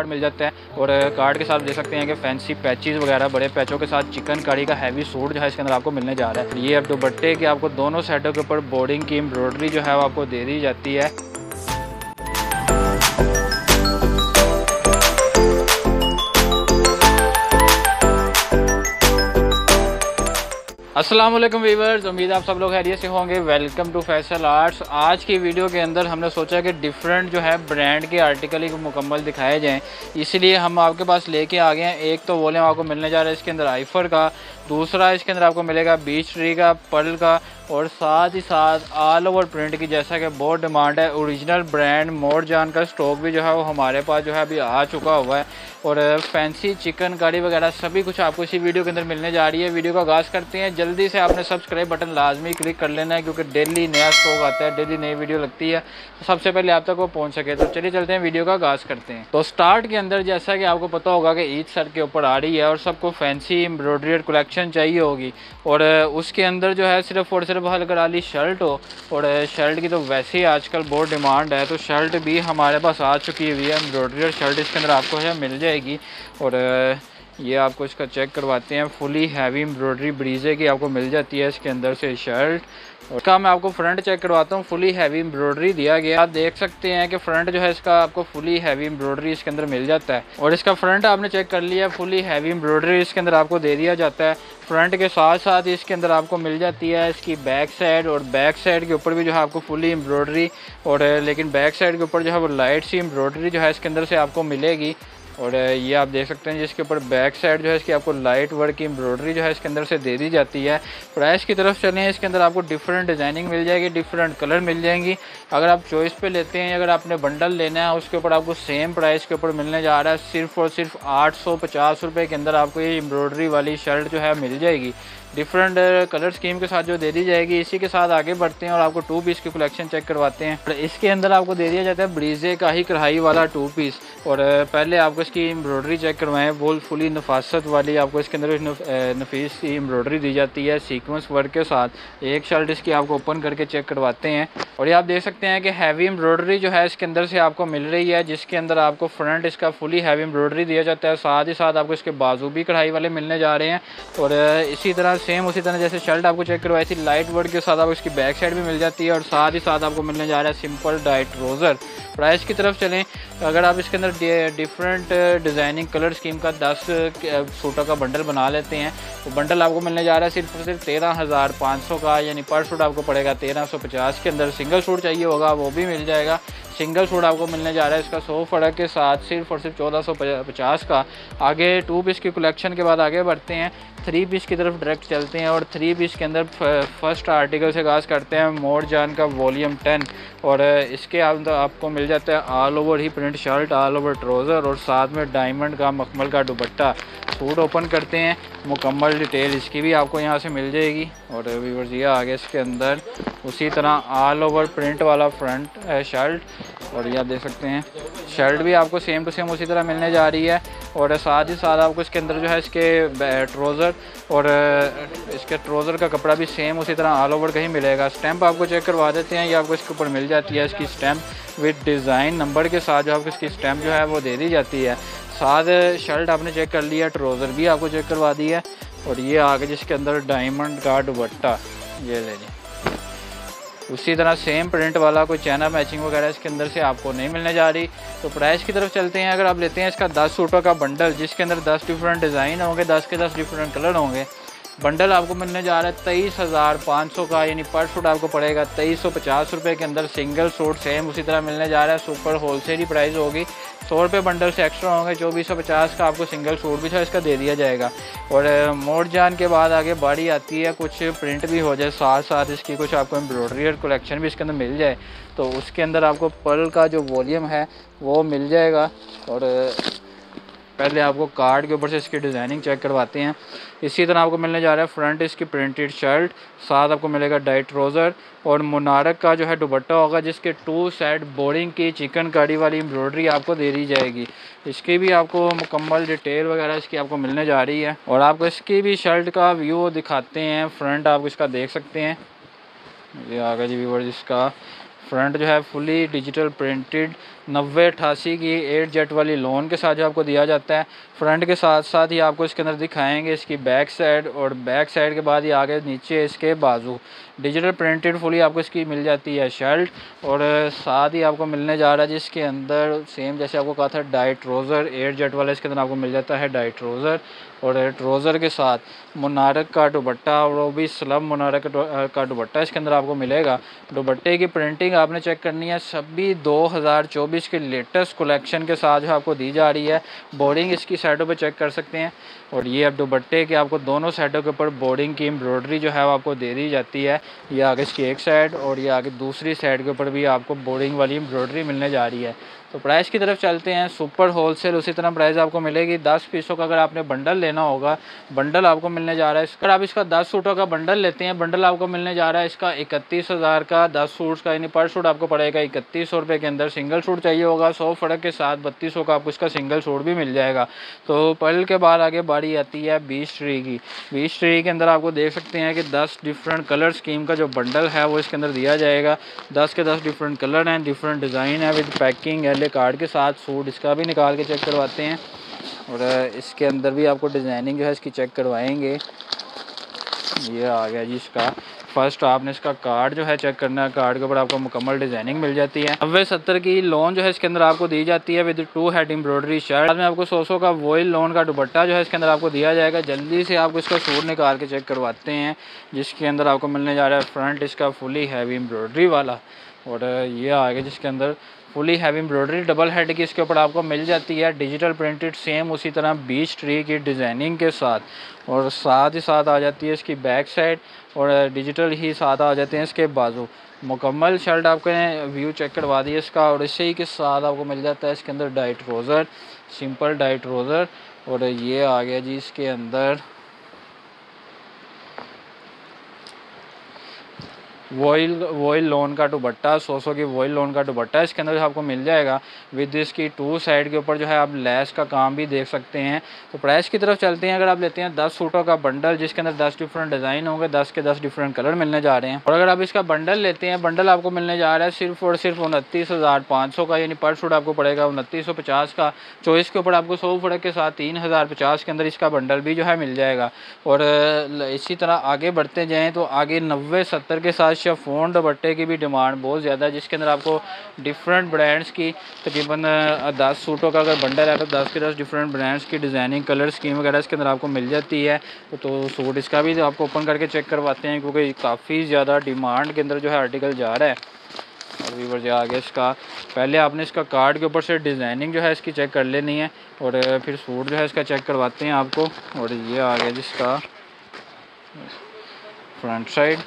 Card مل جاتا ہے اور کارڈ کے ساتھ دیکھ سکتے ہیں کہ فینسی پیچز وغیرہ بڑے پیچوں کے ساتھ چکن کاری کا ہیوی سوٹ جو ہے اس کے اندر آپ کو ملنے جا رہا ہے یہ اب دوپٹے کہ آپ کو دونوں سائڈوں کے اوپر بورڈنگ کی امبرائڈری جو ہے وہ آپ کو دے دی جاتی ہے السلام علیکم ویورز، امید آپ سب لوگ خیریت سے ہوں گے۔ ویلکم ٹو فیصل آرٹس آج کی ویڈیو کے اندر ہم نے سوچا کہ ڈیفرنٹ جو ہے برانڈ کے آرٹیکل ہی مکمل دکھائے جائیں۔ اسی لیے ہم آپ کے پاس لے کے آ گئے ہیں۔ ایک تو وولیم آپ کو ملنے جا رہا ہے اس کے اندر آئیفر کا، دوسرا اس کے اندر آپ کو ملے گا بیچ ٹری کا پرل کا، اور ساتھ ہی ساتھ آل اوور پرنٹ کی، جیسا کہ بہت ڈیمانڈ ہے۔ اوریجنل برانڈ مور جان کا سٹوک بھی جو ہے وہ ہمارے پاس جو ہے ابھی آ چکا ہوا ہے۔ اور فینسی چکن کاری وغیرہ سبھی کچھ آپ کو اسی ویڈیو کے اندر ملنے جا رہی ہے۔ ویڈیو کا آغاز کرتے ہیں۔ جلد جلدی سے آپ نے سبسکرائب بٹن لازمی کلک کر لینا ہے، کیونکہ ڈیلی نیا سٹوک آتا ہے، ڈیلی نئی ویڈیو لگتی ہے۔ سب سے پہلے آپ تک وہ پہنچ سکے۔ تو چلیے چلتے ہیں، ویڈیو کا آغاز کرتے ہیں۔ تو سٹارٹ کے اندر جیسا کہ آپ کو پتا ہوگا کہ عید سر کے اوپر آ رہی ہے اور سب کو فینسی امبرائڈری کلیکشن چاہیے ہوگی۔ اور اس کے اندر جو ہے صرف اور صرف اگر علی شرٹ ہو۔ اور شرٹ کی تو ویسے ہی آج کل بہت ڈیمانڈ ہے، تو شرٹ بھی ہمارے پاس آ چکی ہوئی ہے امبرائڈری اور شرٹ اس کے اندر آپ کو ہے مل جائے گی۔ اور یہ آپ کو اس کا چیک کرواتے ہیں. فلی ہیوی امبرائڈری بریزے کی آپ کو مل جاتی ہے اس کے اندر سے شرٹ اس کا میں آپ کو فرنٹ چیک کرواتا ہوں. فلی ہیوی امبرائڈری دیا گیا. آپ دیکھ سکتے ہیں کہ فرنٹ جو ہے اس کا آپ کو فلی ہیوی امبرائڈری اس کے اندر مل جاتا ہے. اور اس کا فرنٹ آپ نے چیک کر لیا. فلی ہیوی امبرائڈری اس کے اندر آپ کو دے دیا جاتا ہے. فرنٹ کے ساتھ ساتھ اس کے اندر آپ کو مل جاتی ہے اس کی بیک سائڈ اور بیک سائڈ کے اوپر بھی جو ہے آپ کو فلی امبرائڈری اور، لیکن بیک سائڈ کے اوپر جو ہے وہ لائٹ سی امبرائڈری جو ہے اس کے اندر سے آپ کو ملے گی. اور یہ آپ دیکھ سکتے ہیں جس کے اوپر بیک سائڈ جو ہے اس کی آپ کو لائٹ ورک کی امبرائڈری جو ہے اس کے اندر سے دے دی جاتی ہے۔ پرائس کی طرف چلیں، اس کے اندر آپ کو ڈفرینٹ ڈیزائننگ مل جائے گی ڈفرینٹ کلر مل جائیں گی۔ اگر آپ چوائس پہ لیتے ہیں، اگر آپ نے بنڈل لینا ہے، اس کے اوپر آپ کو سیم پرائس کے اوپر ملنے جا رہا ہے۔ صرف اور صرف آٹھ سو پچاس روپے کے اندر آپ کو یہ امبرائڈری والی شرٹ جو ہے مل جائے گی۔ ڈفرینٹ کلر سکیم کے ساتھ جو دے دی جائے گی، اسی کے ساتھ آگے بڑھتے ہیں اور آپ کو ٹو پیس کی کلیکشن چیک کرواتے ہیں۔ اس کے اندر آپ کو دے دیا جاتا ہے بریزے کا ہی کڑھائی والا ٹو پیس اور uh, پہلے آپ کو اس کی امبرائڈری چیک کروائیں۔ وہ فلی نفاست والی آپ کو اس کے اندر uh, نفیس کی امبرائڈری دی جاتی ہے سیکوینس ورک کے ساتھ۔ ایک شرٹ اس کی آپ کو اوپن کر کے چیک کرواتے ہیں۔ اور یہ آپ دیکھ سکتے ہیں کہ ہیوی امبرائڈری جو ہے اس کے اندر سے آپ کو مل رہی ہے، جس کے اندر آپ کو فرنٹ اس کا فلی ہیوی امبرائڈری دیا جاتا ہے۔ ساتھ ہی ساتھ آپ کو اس کے بازو بھی کڑھائی والے ملنے جا رہے ہیں۔ اور uh, اسی طرح سیم اسی طرح جیسے شرٹ آپ کو چیک کروائی تھی لائٹ ورڈ کے ساتھ آپ اس کی بیک سائڈ بھی مل جاتی ہے اور ساتھ ہی ساتھ آپ کو ملنے جا رہا ہے سمپل ڈائٹ روزر پرائز کی طرف چلیں، اگر آپ اس کے اندر ڈفرینٹ ڈیزائننگ کلر اسکیم کا دس uh, سوٹوں کا بنڈل بنا لیتے ہیں تو بنڈل آپ کو ملنے جا رہا ہے صرف صرف تیرہ ہزار پانچ سو کا یعنی پر سوٹ آپ کو پڑے گا تیرہ سو پچاس کے اندر. سنگل سوٹ چاہیے ہوگا، وہ بھی مل جائے گا۔ سنگل سوٹ آپ کو ملنے جا رہا ہے اس کا سو فرق کے ساتھ صرف اور صرف چودہ سو پچاس کا۔ آگے ٹو پیس کی کلیکشن کے بعد آگے بڑھتے ہیں۔ تھری پیس کی طرف ڈائریکٹ چلتے ہیں اور تھری پیس کے اندر فرسٹ آرٹیکل سے آغاز کرتے ہیں مور جان کا وولیم ٹین اور اس کے اندر آپ کو مل جاتا ہے آل اوور ہی print shirt all over trouser اور ساتھ میں ڈائمنڈ کا مکمل کا دوپٹہ۔ سوٹ اوپن کرتے ہیں۔ مکمل ڈیٹیل اس کی بھی آپ کو یہاں سے مل جائے گی۔ اور ویورز یہ آگے اس کے اندر اسی طرح آل اوور پرنٹ والا فرنٹ شرٹ eh, اور یہ آپ دیکھ سکتے ہیں۔ شرٹ بھی آپ کو سیم ٹو سیم اسی طرح ملنے جا رہی ہے۔ اور ساتھ ہی ساتھ آپ کو اس کے اندر جو ہے اس کے ٹروزر اور اس کے ٹروزر کا کپڑا بھی سیم اسی طرح آل اوور کا ہی ملے گا۔ اسٹیمپ آپ کو چیک کروا دیتے ہیں، یہ آپ کو اس کے اوپر مل جاتی ہے اس کی اسٹیمپ وتھ ڈیزائن نمبر کے ساتھ جو آپ کو اس کی اسٹیمپ جو ہے وہ دے دی جاتی ہے۔ ساتھ شرٹ آپ نے چیک کر لیا ٹروزر بھی آپ کو چیک کروا دی ہے۔ اور یہ آگے جس کے اندر ڈائمنڈ کا دوپٹہ، یہ لے لیں۔ اسی طرح سیم پرنٹ والا کوئی چینا میچنگ وغیرہ اس کے اندر سے آپ کو نہیں ملنے جا رہی۔ تو پرائز کی طرف چلتے ہیں۔ اگر آپ لیتے ہیں اس کا دس سوٹوں کا بنڈل جس کے اندر دس ڈفرینٹ ڈیزائن ہوں گے، دس کے دس ڈفرینٹ کلر ہوں گے بنڈل آپ کو ملنے جا رہا ہے تیئیس ہزار پانچ سو کا یعنی پر سوٹ آپ کو پڑے گا تیئیس سو پچاس روپے کے اندر سنگل سوٹ سیم اسی طرح ملنے جا رہا ہے سپر ہول سیل ہی پرائز ہوگی۔ سو روپے بنڈل سے ایکسٹرا ہوں گے چوبیس سو پچاس کا آپ کو سنگل سوٹ بھی تھا، اس کا دے دیا جائے گا۔ اور موڑ جان کے بعد آگے باڑی آتی ہے، کچھ پرنٹ بھی ہو جائے، ساتھ ساتھ اس کی کچھ آپ کو امبرائڈری اور کلیکشن بھی اس کے اندر مل جائے۔ تو اس کے اندر آپ کو پل کا جو وولیم ہے، وہ مل جائے گا۔ اور پہلے آپ کو کارڈ کے اوپر سے اس کی ڈیزائننگ چیک کرواتے ہیں۔ اسی طرح آپ کو ملنے جا رہا ہے فرنٹ اس کی پرنٹڈ شرٹ، ساتھ آپ کو ملے گا ڈائٹ روزر اور منارک کا جو ہے دوپٹہ ہوگا، جس کے ٹو سیٹ بورنگ کی چکن کاری والی امبرائڈری آپ کو دے دی جائے گی۔ اس کی بھی آپ کو مکمل ڈیٹیل وغیرہ اس کی آپ کو ملنے جا رہی ہے اور آپ کو اس کی بھی شرٹ کا ویو دکھاتے ہیں۔ فرنٹ آپ اس کا دیکھ سکتے ہیں۔ یہ آگے جی ویور جس کا۔ فرنٹ جو ہے فلی ڈیجیٹل پرنٹڈ نوے اٹھاسی کی ایٹ جیٹ والی لون کے ساتھ جو آپ کو دیا جاتا ہے۔ فرنٹ کے ساتھ ساتھ ہی آپ کو اس کے اندر دکھائیں گے اس کی بیک سائڈ اور بیک سائڈ کے بعد یہ آگے نیچے اس کے بازو۔ ڈیجیٹل پرنٹڈ فلی آپ کو اس کی مل جاتی ہے شرٹ اور ساتھ ہی آپ کو ملنے جا رہا ہے جس کے اندر سیم جیسے آپ کو کہا تھا ڈائٹ روزر ایٹ جیٹ والا اس کے اندر آپ کو مل جاتا ہے ڈائٹ روزر اور ٹروزر کے ساتھ منارک کا دوپٹہ اور وہ بھی سلم منارک کا دوپٹہ اس کے اندر آپ کو ملے گا۔ دوپٹے کی پرنٹنگ آپ نے چیک کرنی ہے سبھی دو ہزار چوبیس کے لیٹسٹ کلیکشن کے ساتھ جو آپ کو دی جا رہی ہے، بورڈنگ اس کی سائڈوں پہ چیک کر سکتے ہیں۔ اور یہ اب دوپٹے کے آپ کو دونوں سائڈوں کے اوپر بورڈنگ کی امبرائڈری جو ہے وہ آپ کو دے دی جاتی ہے۔ یہ آگے اس کی ایک سائڈ اور یہ آگے دوسری سائڈ کے اوپر بھی آپ کو بورڈنگ والی امبرائڈری ملنے جا رہی ہے۔ تو پرائز کی طرف چلتے ہیں سپر ہول سیل اسی طرح پرائز آپ کو ملے گی دس پیسوں کا، اگر آپ نے بنڈل لینا ہوگا بنڈل آپ کو ملنے جا رہا ہے۔ اگر آپ اس کا دس سوٹوں کا بنڈل لیتے ہیں بنڈل آپ کو ملنے جا رہا ہے اس کا اکتیس ہزار کا۔ دس سوٹس کا یعنی پر سوٹ آپ کو پڑے گا اکتیس سو روپے کے اندر۔ سنگل سوٹ چاہیے ہوگا، سو فرق کے ساتھ بتیس سو کا آپ کو اس کا سنگل سوٹ بھی مل جائے گا۔ تو پل کے بعد آگے باری آتی ہے بیس ٹری کی۔ بیس ٹری کے اندر آپ کو دیکھ سکتے ہیں کہ دس ڈفرنٹ کلر اسکیم کا جو بنڈل ہے، وہ اس کے اندر دیا جائے گا۔ دس کے دس ڈفرنٹ کلر ہیں ڈفرنٹ ڈیزائن ہے with packing L A card کے ساتھ سوٹ اس کا بھی نکال کے چیک کرواتے ہیں اور اس کے اندر بھی آپ کو ڈیزائننگ جو ہے اس کی چیک کروائیں گے۔ یہ آ گیا جی اس کا۔ فرسٹ آپ نے اس کا کارڈ جو ہے چیک کرنا ہے۔ کارڈ کے اوپر آپ کو مکمل ڈیزائننگ مل جاتی ہے۔ نوے ستر کی لون جو ہے اس کے اندر آپ کو دی جاتی ہے with two head embroidery shirt میں آپ کو سو سو کا وائل لون کا دوپٹہ جو ہے اس کے اندر آپ کو دیا جائے گا۔ جلدی سے آپ کو اس کا سوٹ نکال کے چیک کرواتے ہیں۔ جس کے اندر آپ کو ملنے جا رہا ہے فرنٹ اس کا فلی ہیوی امبرائڈری والا۔ اور یہ آگے جس کے اندر fully heavy embroidery double head کی اس کے اوپر آپ کو مل جاتی ہے ڈیجیٹل پرنٹڈ سیم اسی طرح بیچ ٹری کی ڈیزائننگ کے ساتھ اور ساتھ ہی ساتھ آ جاتی ہے اس کی بیک سائڈ اور ڈیجیٹل ہی ساتھ آ جاتے ہیں اس کے بازو۔ مکمل شرٹ آپ کو ویو چیک کروا دی اس کا اور اسی ہی کے ساتھ آپ کو مل جاتا ہے اس کے اندر ڈائٹ روزر سمپل ڈائٹ روزر اور یہ آ گیا جی اس کے اندر وائل وائل لون کا دوپٹہ، سو سو کی وائل لون کا دوپٹہ اس کے اندر آپ کو مل جائے گا۔ ود اس کی ٹو سائڈ کے اوپر جو ہے آپ لیس کا کام بھی دیکھ سکتے ہیں۔ تو پرائس کی طرف چلتے ہیں۔ اگر آپ لیتے ہیں دس سوٹوں کا بنڈل جس کے اندر دس ڈفرنٹ ڈیزائن ہوں گے، دس کے دس ڈفرنٹ کلر ملنے جا رہے ہیں۔ اور اگر آپ اس کا بنڈل لیتے ہیں بنڈل آپ کو ملنے جا رہا ہے صرف اور صرف انتیس ہزار پانچ سو کا یعنی پر سوٹ آپ کو پڑے گا انتیس سو پچاس کا چوائس کے اوپر آپ کو سو فرق کے ساتھ تین ہزار پچاس کے اندر اس کا بنڈل بھی جو ہے مل جائے گا۔ اور اسی طرح آگے بڑھتے جائیں تو آگے نوے، ستر کے ساتھ اچھا شفون دوپٹے کی بھی ڈیمانڈ بہت زیادہ ہے، جس کے اندر آپ کو ڈفرینٹ برانڈس کی تقریباً دس سوٹوں کا اگر بنڈل ہے تو دس کے دس ڈفرینٹ برانڈس کی ڈیزائننگ کلر اسکیم وغیرہ اس کے اندر آپ کو مل جاتی ہے۔ تو سوٹ اس کا بھی آپ کو اوپن کر کے چیک کرواتے ہیں کیونکہ کافی زیادہ ڈیمانڈ کے اندر جو ہے آرٹیکل جا رہا ہے۔ اور ویور جو جی، آگے اس کا، پہلے آپ نے اس کا کارڈ کے اوپر سے ڈیزائننگ جو ہے اس کی چیک کر لینی ہے اور پھر سوٹ جو ہے اس کا چیک کرواتے ہیں آپ کو۔ اور یہ آگے جس کا فرنٹ سائڈ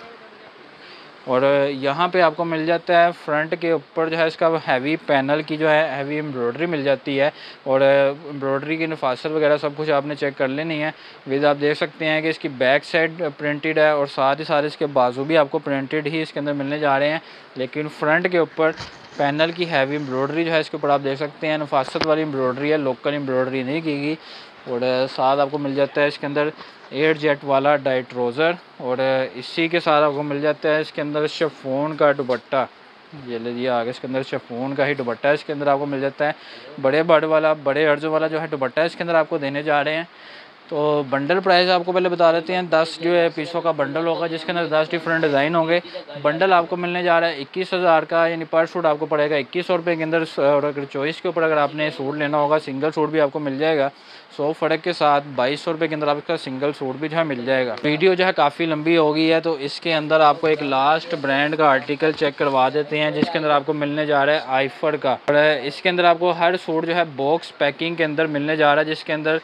اور یہاں پہ آپ کو مل جاتا ہے فرنٹ کے اوپر جو ہے اس کا ہیوی پینل کی جو ہے ہیوی امبرائڈری مل جاتی ہے اور امبرائڈری کی نفاصل وغیرہ سب کچھ آپ نے چیک کر لینی ہے۔ ویز آپ دیکھ سکتے ہیں کہ اس کی بیک سائڈ پرنٹڈ ہے اور ساتھ ہی ساتھ اس کے بازو بھی آپ کو پرنٹڈ ہی اس کے اندر ملنے جا رہے ہیں۔ لیکن فرنٹ کے اوپر پینل کی ہیوی امبرائڈری جو ہے اس کے اوپر آپ دیکھ سکتے ہیں، نفاست والی امبرائڈری ہے لوکل امبرائڈری نہیں کی گئی۔ اور ساتھ آپ کو مل جاتا ہے اس کے اندر ایٹ جیٹ والا ڈائٹ روزر اور اسی کے ساتھ آپ کو مل جاتا ہے اس کے اندر شفون کا دوپٹہ۔ یہ لیجیے آگے، اس کے اندر شفون کا ہی دوپٹہ ہے اس کے اندر آپ کو مل جاتا ہے۔ بڑے بڑ والا، بڑے عرض والا جو ہے دوپٹہ ہے اس کے اندر آپ کو دینے جا رہے ہیں۔ تو بنڈل پرائز آپ کو پہلے بتا دیتے ہیں، دس جو ہے پیسوں کا بنڈل ہوگا، جس کے اندر دس ڈفرینٹ ڈیزائن ہوں گے۔ بنڈل آپ کو ملنے جا رہا ہے اکیس ہزار کا یعنی پر سوٹ آپ کو پڑے گا اکیس سو روپئے کے اندر، اور اگر چوائس کے اوپر اگر آپ نے سوٹ لینا ہوگا سنگل سوٹ بھی آپ کو مل جائے گا۔ سو فرق کے ساتھ بائیس سو روپئے کے اندر آپ کا سنگل سوٹ بھی جو ہے مل جائے گا۔ ویڈیو جو ہے کافی لمبی ہو گئی ہے، تو اس کے اندر آپ کو ایک لاسٹ برانڈ کا آرٹیکل چیک کروا دیتے ہیں، جس کے اندر آپ کو ملنے جا رہا ہے آئیفر کا۔ اور اس کے اندر آپ کو ہر سوٹ جو ہے باکس پیکنگ کے اندر ملنے جا رہا ہے، جس کے اندر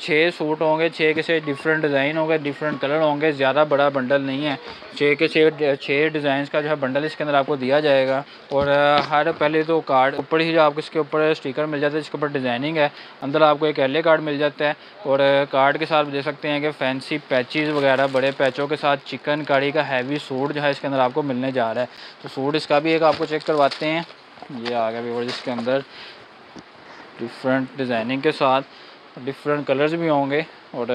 چھ سوٹ ہوں گے، چھ کے چھ ڈفرینٹ ڈیزائن ہوں گے ڈفرینٹ کلر ہوں گے، زیادہ بڑا بنڈل نہیں ہے۔ چھ کے چھ چھ ڈیزائنس کا جو ہے بنڈل اس کے اندر آپ کو دیا جائے گا۔ اور ہر پہلے تو کارڈ اوپر ہی جو آپ کو اس کے اوپر اسٹیکر مل جاتا ہے جس کے اوپر ڈیزائننگ ہے، اندر آپ کو ایک ایل اے کارڈ مل جاتا ہے۔ اور کارڈ کے ساتھ دیکھ سکتے ہیں کہ فینسی پیچز وغیرہ، بڑے پیچوں کے ساتھ چکن کڑی کا ہیوی سوٹ جو ہے اس کے اندر آپ کو ملنے جا رہا ہے۔ تو سوٹ اس کا بھی ایک آپ کو چیک کرواتے ہیں۔ یہ آ گیا جس کے اندر ڈفرینٹ ڈیزائننگ کے ساتھ۔ ڈفرینٹ کلرز بھی ہوں گے اور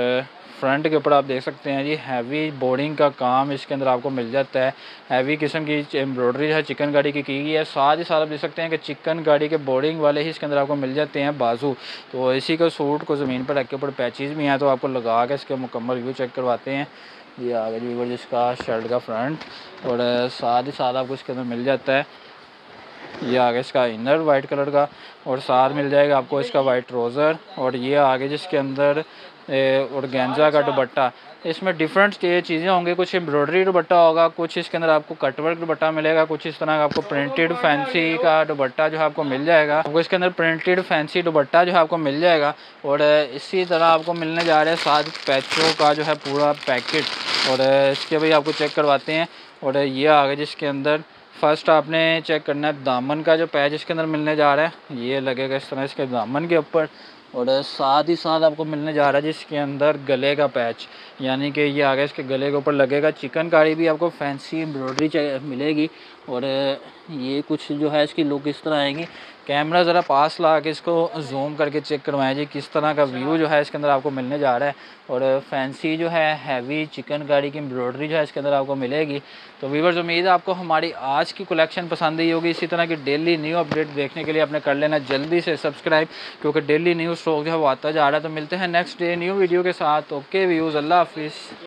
فرنٹ کے اوپر آپ دیکھ سکتے ہیں جی ہیوی بورڈنگ کا کام اس کے اندر آپ کو مل جاتا ہے۔ ہیوی قسم کی امبرائڈری جو ہے چکن گاڑی کی کی گئی ہے۔ ساتھ ہی ساتھ آپ دیکھ سکتے ہیں کہ چکن گاڑی کے بورڈنگ والے ہی اس کے اندر آپ کو مل جاتے ہیں بازو۔ تو اسی کا سوٹ کو زمین پر رکھ کے اوپر پیچز بھی ہیں تو آپ کو لگا کے اس کے مکمل ویو چیک کرواتے ہیں۔ یہ آگے جی جس کا شرٹ کا فرنٹ اور ساتھ ہی ساتھ آپ کو اس کے اندر مل جاتا ہے۔ یہ آگے اس کا انر وائٹ کلر کا اور ساتھ مل جائے گا آپ کو اس کا وائٹ ٹروزر اور یہ آگے جس کے اندر اور گینزا کا دوپٹہ۔ اس میں ڈفرینٹ چیزیں ہوں گے کچھ امبرائڈری دوپٹہ ہوگا، کچھ اس کے اندر آپ کو کٹ ورک دوپٹہ ملے گا، کچھ اس طرح کا آپ کو پرنٹڈ فینسی کا دوپٹہ جو ہے آپ کو مل جائے گا۔ آپ کو اس کے اندر پرنٹڈ فینسی دوپٹہ جو ہے آپ کو مل جائے گا اور اسی طرح آپ کو ملنے جا رہے ہیں ساتھ پیچوں کا جو ہے پورا پیکٹ اور اس کے بھی آپ کو چیک کرواتے ہیں اور یہ آگے جس کے اندر فرسٹ آپ نے چیک کرنا ہے دامن کا جو پیچ اس کے اندر ملنے جا رہا ہے یہ لگے گا اس طرح اس کے دامن کے اوپر اور ساتھ ہی ساتھ آپ کو ملنے جا رہا ہے جس کے اندر گلے کا پیچ یعنی کہ یہ آگے اس کے گلے کے اوپر لگے گا چکن کاری بھی آپ کو فینسی امبرائڈری ملے گی اور یہ کچھ جو ہے اس کی لک اس طرح آئے گی۔ کیمرہ ذرا پاس لا کے اس کو زوم کر کے چیک کروائیں جی کس طرح کا ویو جو ہے اس کے اندر آپ کو ملنے جا رہا ہے۔ اور فینسی جو ہے ہیوی چکن گاڑی کی امبرائڈری جو ہے اس کے اندر آپ کو ملے گی۔ تو ویورز امید ہے آپ کو ہماری آج کی کلیکشن پسند ہی ہوگی۔ اسی طرح کی ڈیلی نیو اپڈیٹ دیکھنے کے لیے آپ نے کر لینا جلدی سے سبسکرائب کیونکہ ڈیلی نیو اسٹاک جو ہے وہ آتا جا رہا ہے۔ تو ملتے ہیں نیکسٹ ڈے نیو ویڈیو کے ساتھ۔ اوکے ویوز اللہ حافظ۔